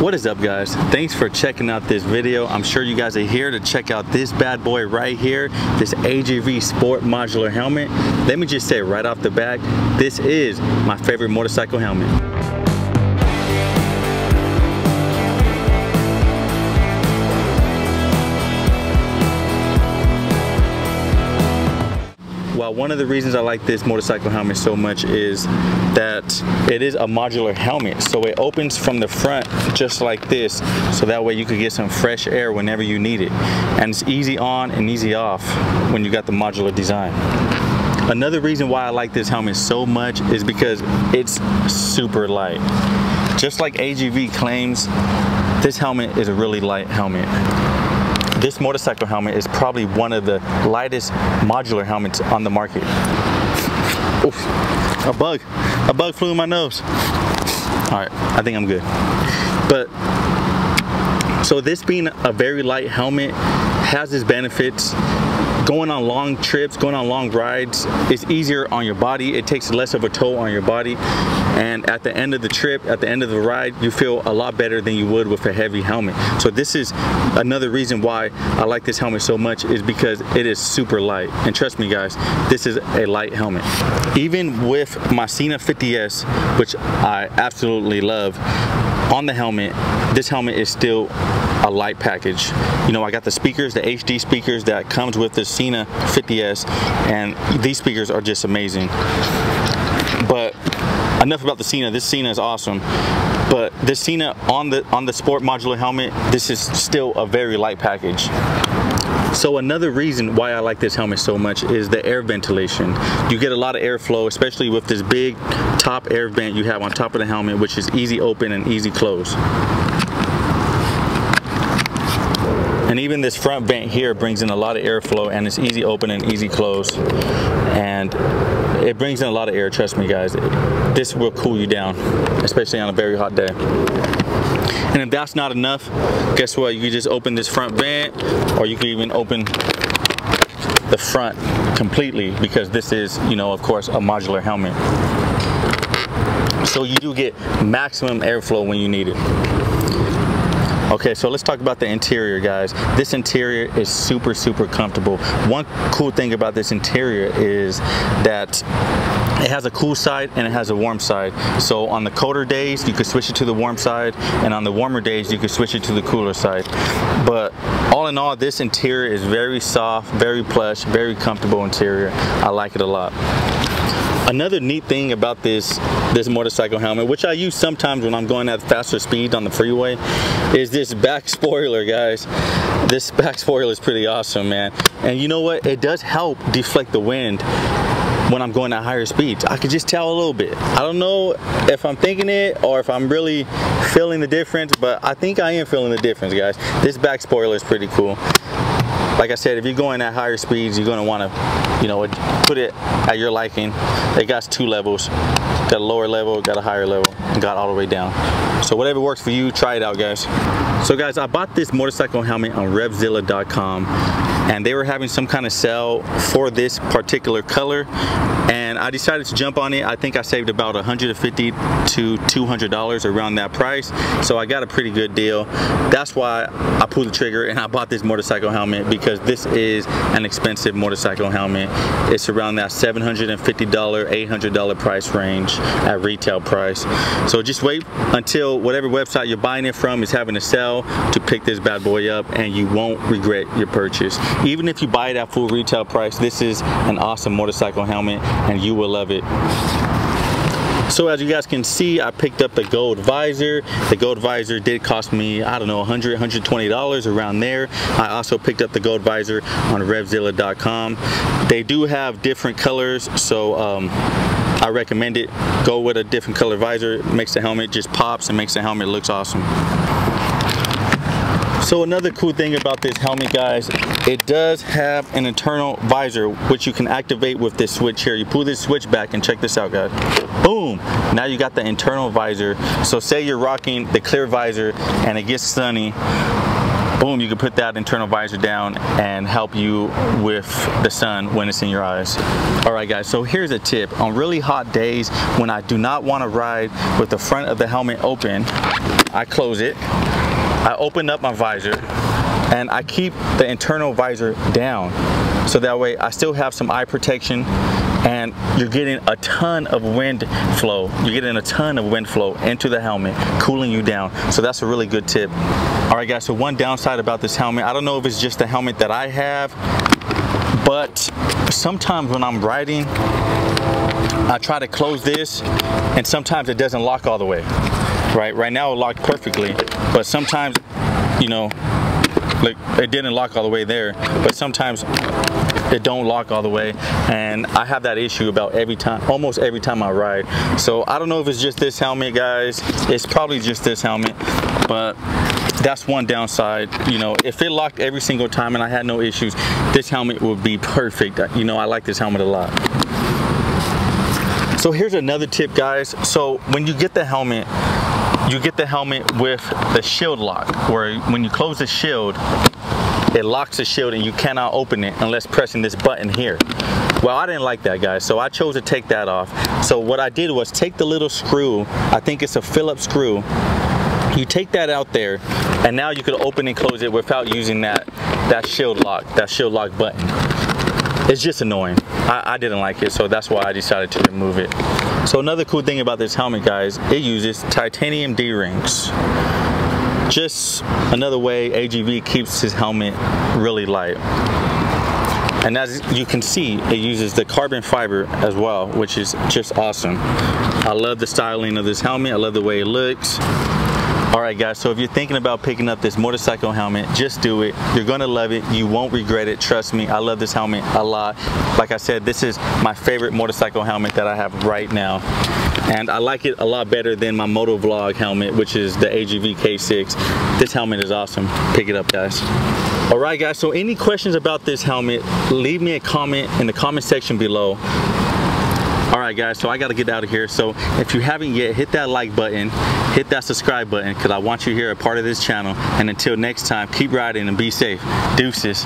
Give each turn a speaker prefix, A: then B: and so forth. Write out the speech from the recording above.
A: What is up guys? Thanks for checking out this video. I'm sure you guys are here to check out this bad boy right here, this AGV Sport Modular Helmet. Let me just say right off the bat, this is my favorite motorcycle helmet. One of the reasons I like this motorcycle helmet so much is that it is a modular helmet. So it opens from the front just like this. So that way you could get some fresh air whenever you need it. And it's easy on and easy off when you got the modular design. Another reason why I like this helmet so much is because it's super light. Just like AGV claims, this helmet is a really light helmet this motorcycle helmet is probably one of the lightest modular helmets on the market. Oof, a bug, a bug flew in my nose. All right, I think I'm good. But, so this being a very light helmet has its benefits going on long trips, going on long rides, it's easier on your body. It takes less of a toll on your body. And at the end of the trip, at the end of the ride, you feel a lot better than you would with a heavy helmet. So this is another reason why I like this helmet so much is because it is super light. And trust me guys, this is a light helmet. Even with my Sena 50S, which I absolutely love, on the helmet, this helmet is still a light package. You know, I got the speakers, the HD speakers that comes with the Sena 50S, and these speakers are just amazing. But enough about the Sena. This Sena is awesome. But this Sena on the on the sport modular helmet, this is still a very light package. So another reason why I like this helmet so much is the air ventilation. You get a lot of airflow, especially with this big top air vent you have on top of the helmet, which is easy open and easy close. And even this front vent here brings in a lot of airflow and it's easy open and easy close. And it brings in a lot of air, trust me guys. This will cool you down, especially on a very hot day. And if that's not enough, guess what? You can just open this front vent or you can even open the front completely because this is, you know, of course, a modular helmet. So you do get maximum airflow when you need it. Okay, so let's talk about the interior, guys. This interior is super, super comfortable. One cool thing about this interior is that it has a cool side and it has a warm side. So on the colder days, you could switch it to the warm side, and on the warmer days, you could switch it to the cooler side. But all in all, this interior is very soft, very plush, very comfortable interior. I like it a lot. Another neat thing about this this motorcycle helmet, which I use sometimes when I'm going at faster speeds on the freeway, is this back spoiler, guys. This back spoiler is pretty awesome, man. And you know what? It does help deflect the wind when I'm going at higher speeds. I could just tell a little bit. I don't know if I'm thinking it or if I'm really feeling the difference, but I think I am feeling the difference, guys. This back spoiler is pretty cool like I said, if you're going at higher speeds, you're gonna wanna, you know, put it at your liking. It got two levels. Got a lower level, got a higher level, got all the way down. So whatever works for you, try it out, guys. So guys, I bought this motorcycle helmet on RevZilla.com and they were having some kind of sale for this particular color and I decided to jump on it. I think I saved about 150 to $200 around that price. So I got a pretty good deal. That's why I pulled the trigger and I bought this motorcycle helmet because this is an expensive motorcycle helmet. It's around that $750, $800 price range at retail price. So just wait until whatever website you're buying it from is having a sale to pick this bad boy up and you won't regret your purchase. Even if you buy it at full retail price, this is an awesome motorcycle helmet and you will love it. So as you guys can see, I picked up the gold visor. The gold visor did cost me, I don't know, 100 $120 around there. I also picked up the gold visor on RevZilla.com. They do have different colors, so um, I recommend it. Go with a different color visor. Makes the helmet just pops and makes the helmet looks awesome. So another cool thing about this helmet guys, it does have an internal visor which you can activate with this switch here. You pull this switch back and check this out guys. Boom! Now you got the internal visor. So say you're rocking the clear visor and it gets sunny boom, you can put that internal visor down and help you with the sun when it's in your eyes. All right guys, so here's a tip. On really hot days when I do not want to ride with the front of the helmet open, I close it, I open up my visor, and I keep the internal visor down so that way I still have some eye protection and you're getting a ton of wind flow. You're getting a ton of wind flow into the helmet, cooling you down. So that's a really good tip. All right guys, so one downside about this helmet, I don't know if it's just the helmet that I have, but sometimes when I'm riding, I try to close this and sometimes it doesn't lock all the way. Right, right now it locked perfectly, but sometimes, you know, like it didn't lock all the way there, but sometimes it don't lock all the way. And I have that issue about every time almost every time I ride. So I don't know if it's just this helmet guys. It's probably just this helmet. But that's one downside you know. If it locked every single time and I had no issues this helmet would be perfect. You know I like this helmet a lot. So here's another tip guys. So when you get the helmet you get the helmet with the shield lock where when you close the shield it locks the shield and you cannot open it unless pressing this button here. Well, I didn't like that, guys, so I chose to take that off. So what I did was take the little screw, I think it's a Phillips screw, you take that out there, and now you could open and close it without using that, that shield lock, that shield lock button. It's just annoying. I, I didn't like it, so that's why I decided to remove it. So another cool thing about this helmet, guys, it uses titanium D-rings just another way AGV keeps his helmet really light. And as you can see, it uses the carbon fiber as well, which is just awesome. I love the styling of this helmet. I love the way it looks. All right guys, so if you're thinking about picking up this motorcycle helmet, just do it. You're gonna love it. You won't regret it. Trust me, I love this helmet a lot. Like I said, this is my favorite motorcycle helmet that I have right now. And I like it a lot better than my Moto Vlog helmet, which is the AGV K6. This helmet is awesome. Pick it up, guys. All right, guys, so any questions about this helmet, leave me a comment in the comment section below all right guys so i got to get out of here. So if you haven't yet hit that like button hit that subscribe button because i want you here a part of this channel. And until next time keep riding and be safe. Deuces